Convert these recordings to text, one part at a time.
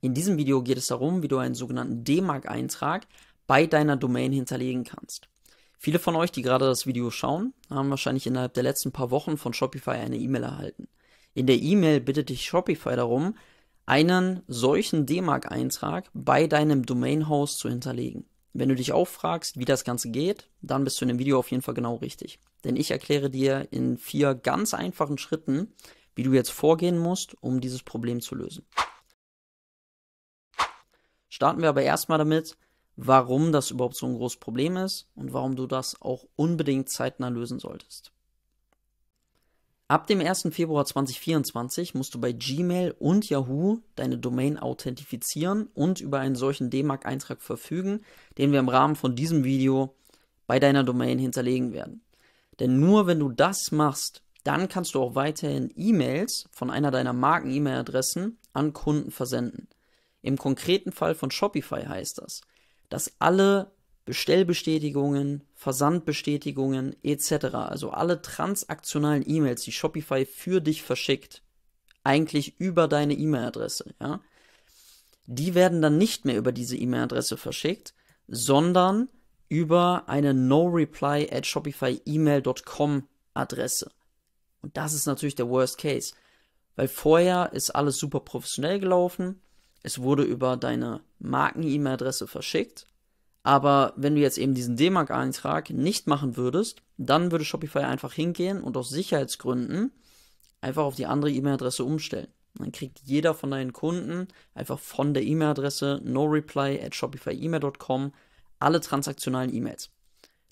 In diesem Video geht es darum, wie du einen sogenannten D-Mark-Eintrag bei deiner Domain hinterlegen kannst. Viele von euch, die gerade das Video schauen, haben wahrscheinlich innerhalb der letzten paar Wochen von Shopify eine E-Mail erhalten. In der E-Mail bittet dich Shopify darum, einen solchen D-Mark-Eintrag bei deinem Domain-Host zu hinterlegen. Wenn du dich auch fragst, wie das Ganze geht, dann bist du in dem Video auf jeden Fall genau richtig. Denn ich erkläre dir in vier ganz einfachen Schritten, wie du jetzt vorgehen musst, um dieses Problem zu lösen. Starten wir aber erstmal damit, warum das überhaupt so ein großes Problem ist und warum du das auch unbedingt zeitnah lösen solltest. Ab dem 1. Februar 2024 musst du bei Gmail und Yahoo deine Domain authentifizieren und über einen solchen D-Mark-Eintrag verfügen, den wir im Rahmen von diesem Video bei deiner Domain hinterlegen werden. Denn nur wenn du das machst, dann kannst du auch weiterhin E-Mails von einer deiner Marken-E-Mail-Adressen an Kunden versenden. Im konkreten Fall von Shopify heißt das, dass alle Bestellbestätigungen, Versandbestätigungen etc., also alle transaktionalen E-Mails, die Shopify für dich verschickt, eigentlich über deine E-Mail-Adresse, ja, die werden dann nicht mehr über diese E-Mail-Adresse verschickt, sondern über eine no-reply at shopify-email.com Adresse. Und das ist natürlich der Worst Case, weil vorher ist alles super professionell gelaufen, es wurde über deine Marken-E-Mail-Adresse verschickt aber wenn du jetzt eben diesen D-Mark-Eintrag nicht machen würdest, dann würde Shopify einfach hingehen und aus Sicherheitsgründen einfach auf die andere E-Mail-Adresse umstellen. Dann kriegt jeder von deinen Kunden einfach von der E-Mail-Adresse noreply at shopifyemail.com alle transaktionalen E-Mails.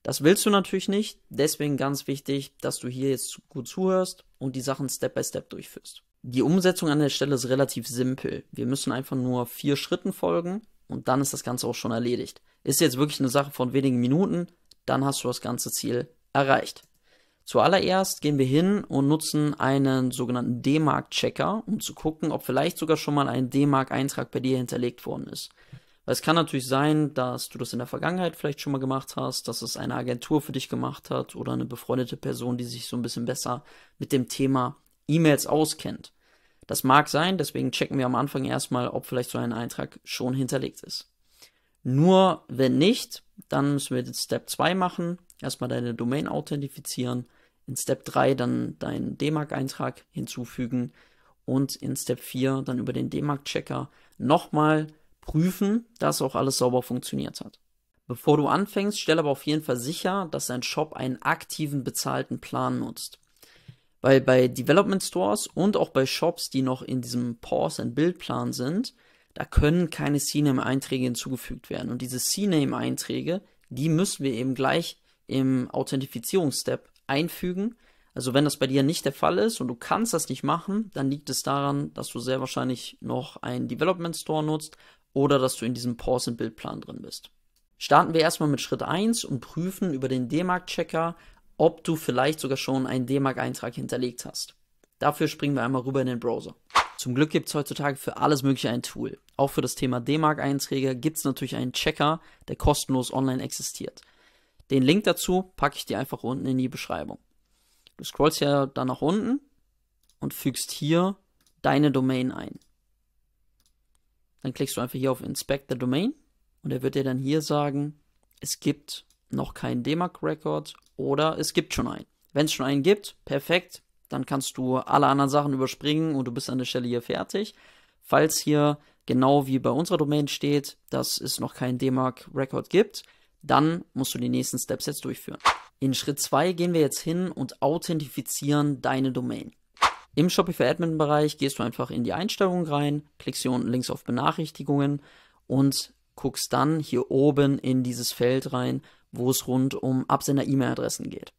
Das willst du natürlich nicht, deswegen ganz wichtig, dass du hier jetzt gut zuhörst und die Sachen Step by Step durchführst. Die Umsetzung an der Stelle ist relativ simpel. Wir müssen einfach nur vier Schritten folgen und dann ist das Ganze auch schon erledigt. Ist jetzt wirklich eine Sache von wenigen Minuten, dann hast du das ganze Ziel erreicht. Zuallererst gehen wir hin und nutzen einen sogenannten D-Mark-Checker, um zu gucken, ob vielleicht sogar schon mal ein D-Mark-Eintrag bei dir hinterlegt worden ist. Weil es kann natürlich sein, dass du das in der Vergangenheit vielleicht schon mal gemacht hast, dass es eine Agentur für dich gemacht hat oder eine befreundete Person, die sich so ein bisschen besser mit dem Thema E-Mails auskennt. Das mag sein, deswegen checken wir am Anfang erstmal, ob vielleicht so ein Eintrag schon hinterlegt ist. Nur wenn nicht, dann müssen wir den Step 2 machen. Erstmal deine Domain authentifizieren. In Step 3 dann deinen D-Mark-Eintrag hinzufügen. Und in Step 4 dann über den D-Mark-Checker nochmal prüfen, dass auch alles sauber funktioniert hat. Bevor du anfängst, stell aber auf jeden Fall sicher, dass dein Shop einen aktiven bezahlten Plan nutzt. Weil bei Development Stores und auch bei Shops, die noch in diesem Pause and Build Plan sind, da können keine CNAME-Einträge hinzugefügt werden. Und diese CNAME-Einträge, die müssen wir eben gleich im Authentifizierungsstep einfügen. Also wenn das bei dir nicht der Fall ist und du kannst das nicht machen, dann liegt es daran, dass du sehr wahrscheinlich noch einen Development Store nutzt oder dass du in diesem Pause and Build Plan drin bist. Starten wir erstmal mit Schritt 1 und prüfen über den D-Mark-Checker, ob du vielleicht sogar schon einen D-Mark-Eintrag hinterlegt hast. Dafür springen wir einmal rüber in den Browser. Zum Glück gibt es heutzutage für alles Mögliche ein Tool. Auch für das Thema D-Mark-Einträge gibt es natürlich einen Checker, der kostenlos online existiert. Den Link dazu packe ich dir einfach unten in die Beschreibung. Du scrollst ja dann nach unten und fügst hier deine Domain ein. Dann klickst du einfach hier auf Inspect the Domain und er wird dir dann hier sagen, es gibt noch keinen D-Mark-Record oder es gibt schon einen. Wenn es schon einen gibt, perfekt, dann kannst du alle anderen Sachen überspringen und du bist an der Stelle hier fertig. Falls hier genau wie bei unserer Domain steht, dass es noch keinen D-Mark-Record gibt, dann musst du die nächsten Steps jetzt durchführen. In Schritt 2 gehen wir jetzt hin und authentifizieren deine Domain. Im Shopify Admin Bereich gehst du einfach in die Einstellungen rein, klickst hier unten links auf Benachrichtigungen und guckst dann hier oben in dieses Feld rein, wo es rund um Absender-E-Mail-Adressen geht.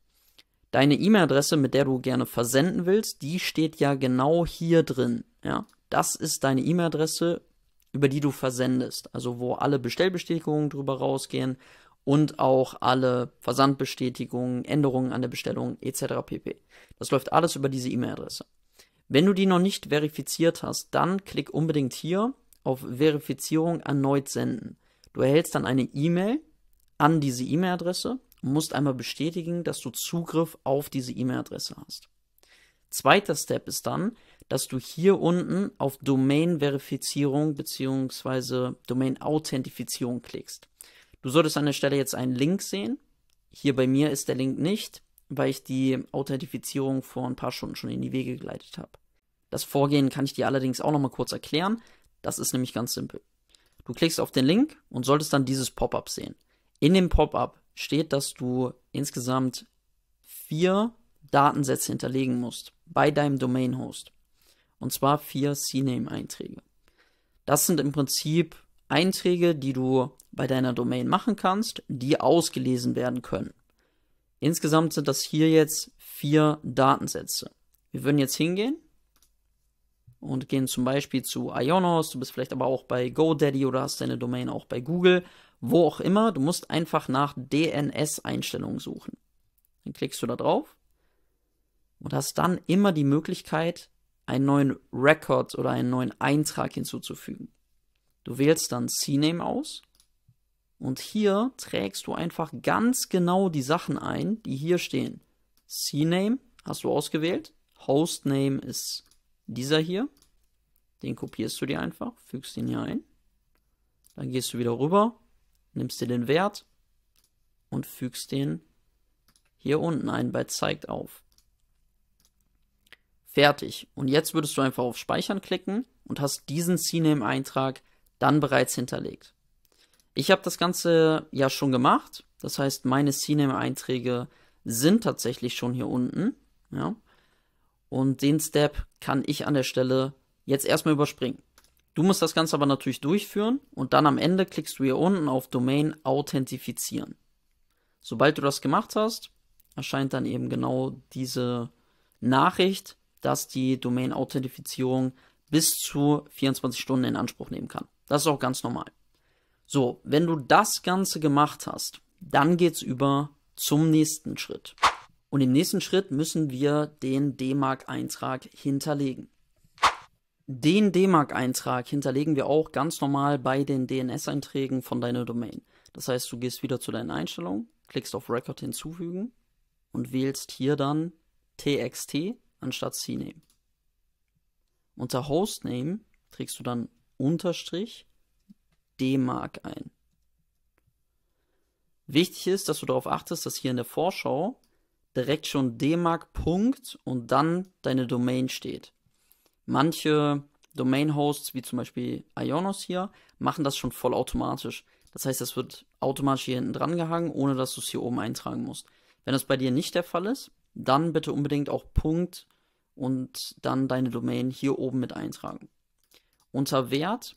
Deine E-Mail-Adresse, mit der du gerne versenden willst, die steht ja genau hier drin. Ja, das ist deine E-Mail-Adresse, über die du versendest. Also wo alle Bestellbestätigungen drüber rausgehen und auch alle Versandbestätigungen, Änderungen an der Bestellung etc. pp. Das läuft alles über diese E-Mail-Adresse. Wenn du die noch nicht verifiziert hast, dann klick unbedingt hier auf Verifizierung erneut senden. Du erhältst dann eine E-Mail an diese E-Mail-Adresse und musst einmal bestätigen, dass du Zugriff auf diese E-Mail-Adresse hast. Zweiter Step ist dann, dass du hier unten auf Domain-Verifizierung bzw. Domain-Authentifizierung klickst. Du solltest an der Stelle jetzt einen Link sehen. Hier bei mir ist der Link nicht, weil ich die Authentifizierung vor ein paar Stunden schon in die Wege geleitet habe. Das Vorgehen kann ich dir allerdings auch nochmal kurz erklären. Das ist nämlich ganz simpel. Du klickst auf den Link und solltest dann dieses Pop-up sehen. In dem Pop-up steht, dass du insgesamt vier Datensätze hinterlegen musst bei deinem Domain-Host. Und zwar vier CNAME-Einträge. Das sind im Prinzip Einträge, die du bei deiner Domain machen kannst, die ausgelesen werden können. Insgesamt sind das hier jetzt vier Datensätze. Wir würden jetzt hingehen und gehen zum Beispiel zu Ionos, du bist vielleicht aber auch bei GoDaddy oder hast deine Domain auch bei Google, wo auch immer. Du musst einfach nach DNS-Einstellungen suchen. Dann klickst du da drauf und hast dann immer die Möglichkeit, einen neuen Record oder einen neuen Eintrag hinzuzufügen. Du wählst dann CNAME aus und hier trägst du einfach ganz genau die Sachen ein, die hier stehen. CNAME hast du ausgewählt, Hostname ist dieser hier. Den kopierst du dir einfach, fügst ihn hier ein. Dann gehst du wieder rüber, nimmst dir den Wert und fügst den hier unten ein bei zeigt auf. Fertig. Und jetzt würdest du einfach auf Speichern klicken und hast diesen CNAME-Eintrag dann bereits hinterlegt. Ich habe das Ganze ja schon gemacht. Das heißt, meine CNAME-Einträge sind tatsächlich schon hier unten. Ja. Und den Step kann ich an der Stelle jetzt erstmal überspringen. Du musst das Ganze aber natürlich durchführen und dann am Ende klickst du hier unten auf Domain authentifizieren. Sobald du das gemacht hast, erscheint dann eben genau diese Nachricht, dass die Domain-Authentifizierung bis zu 24 Stunden in Anspruch nehmen kann. Das ist auch ganz normal. So, wenn du das Ganze gemacht hast, dann geht's über zum nächsten Schritt. Und im nächsten Schritt müssen wir den D-Mark-Eintrag hinterlegen. Den D-Mark-Eintrag hinterlegen wir auch ganz normal bei den DNS-Einträgen von deiner Domain. Das heißt, du gehst wieder zu deinen Einstellungen, klickst auf Record hinzufügen und wählst hier dann TXT anstatt CNAME. Unter Hostname trägst du dann Unterstrich D-Mark ein. Wichtig ist, dass du darauf achtest, dass hier in der Vorschau direkt schon D-Mark Punkt und dann deine Domain steht. Manche Domain-Hosts, wie zum Beispiel Ionos hier, machen das schon vollautomatisch. Das heißt, das wird automatisch hier hinten dran gehangen, ohne dass du es hier oben eintragen musst. Wenn das bei dir nicht der Fall ist, dann bitte unbedingt auch Punkt und dann deine Domain hier oben mit eintragen. Unter Wert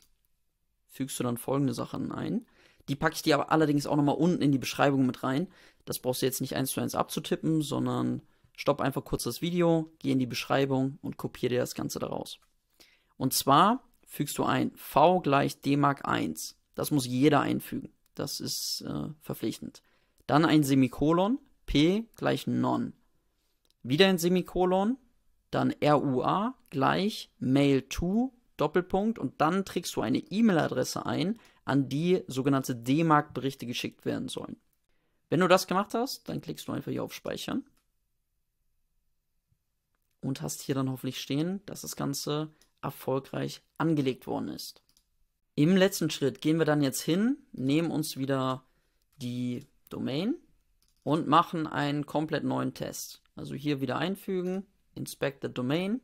fügst du dann folgende Sachen ein. Die packe ich dir aber allerdings auch nochmal unten in die Beschreibung mit rein. Das brauchst du jetzt nicht eins zu eins abzutippen, sondern stopp einfach kurz das Video, geh in die Beschreibung und kopiere dir das Ganze daraus. Und zwar fügst du ein v gleich d-mark 1. Das muss jeder einfügen. Das ist äh, verpflichtend. Dann ein Semikolon, p gleich non. Wieder ein Semikolon, dann RUA gleich mail to Doppelpunkt und dann trägst du eine E-Mail-Adresse ein, an die sogenannte D-Mark-Berichte geschickt werden sollen. Wenn du das gemacht hast, dann klickst du einfach hier auf Speichern und hast hier dann hoffentlich stehen, dass das Ganze erfolgreich angelegt worden ist. Im letzten Schritt gehen wir dann jetzt hin, nehmen uns wieder die Domain und machen einen komplett neuen Test. Also hier wieder einfügen, Inspect the Domain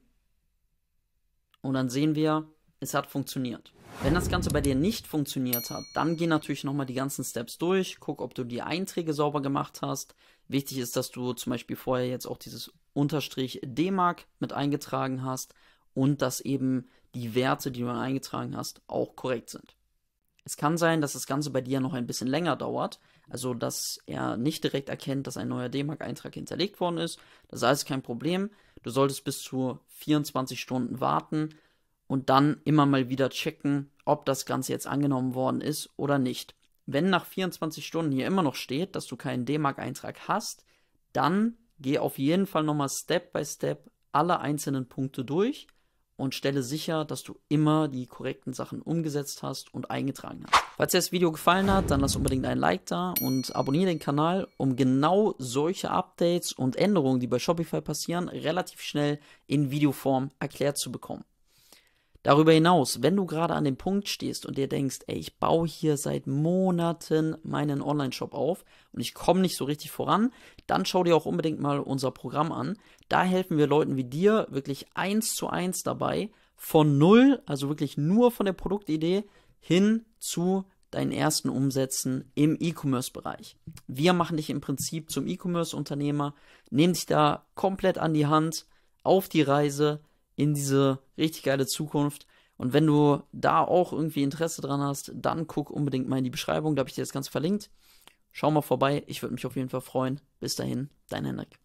und dann sehen wir, es hat funktioniert. Wenn das Ganze bei dir nicht funktioniert hat, dann geh natürlich nochmal die ganzen Steps durch, guck, ob du die Einträge sauber gemacht hast. Wichtig ist, dass du zum Beispiel vorher jetzt auch dieses Unterstrich D-Mark mit eingetragen hast und dass eben die Werte, die du eingetragen hast, auch korrekt sind. Es kann sein, dass das Ganze bei dir noch ein bisschen länger dauert, also dass er nicht direkt erkennt, dass ein neuer D-Mark-Eintrag hinterlegt worden ist. Das ist alles kein Problem. Du solltest bis zu 24 Stunden warten und dann immer mal wieder checken, ob das Ganze jetzt angenommen worden ist oder nicht. Wenn nach 24 Stunden hier immer noch steht, dass du keinen D-Mark-Eintrag hast, dann geh auf jeden Fall nochmal Step by Step alle einzelnen Punkte durch und stelle sicher, dass du immer die korrekten Sachen umgesetzt hast und eingetragen hast. Falls dir das Video gefallen hat, dann lass unbedingt ein Like da und abonniere den Kanal, um genau solche Updates und Änderungen, die bei Shopify passieren, relativ schnell in Videoform erklärt zu bekommen. Darüber hinaus, wenn du gerade an dem Punkt stehst und dir denkst, ey, ich baue hier seit Monaten meinen Online-Shop auf und ich komme nicht so richtig voran, dann schau dir auch unbedingt mal unser Programm an. Da helfen wir Leuten wie dir wirklich eins zu eins dabei, von null, also wirklich nur von der Produktidee, hin zu deinen ersten Umsätzen im E-Commerce-Bereich. Wir machen dich im Prinzip zum E-Commerce-Unternehmer, nehmen dich da komplett an die Hand, auf die Reise, in diese richtig geile Zukunft. Und wenn du da auch irgendwie Interesse dran hast, dann guck unbedingt mal in die Beschreibung, da habe ich dir das Ganze verlinkt. Schau mal vorbei, ich würde mich auf jeden Fall freuen. Bis dahin, dein Henrik.